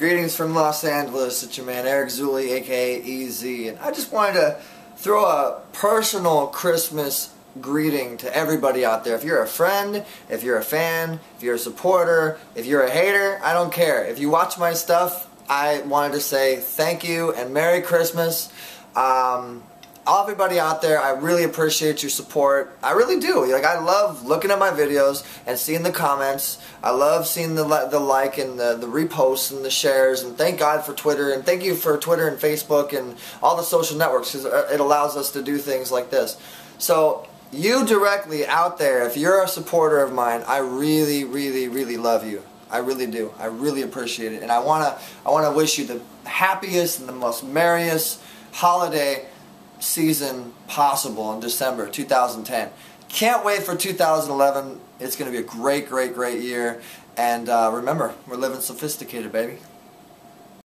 Greetings from Los Angeles. It's your man Eric Zuley, aka EZ, and I just wanted to throw a personal Christmas greeting to everybody out there. If you're a friend, if you're a fan, if you're a supporter, if you're a hater, I don't care. If you watch my stuff, I wanted to say thank you and Merry Christmas. Um, everybody out there, I really appreciate your support. I really do. Like I love looking at my videos and seeing the comments. I love seeing the the like and the, the reposts and the shares. And thank God for Twitter and thank you for Twitter and Facebook and all the social networks because uh, it allows us to do things like this. So you directly out there, if you're a supporter of mine, I really, really, really love you. I really do. I really appreciate it, and I wanna I wanna wish you the happiest and the most merriest holiday season possible in December 2010. Can't wait for 2011. It's going to be a great, great, great year. And uh, remember, we're living sophisticated, baby.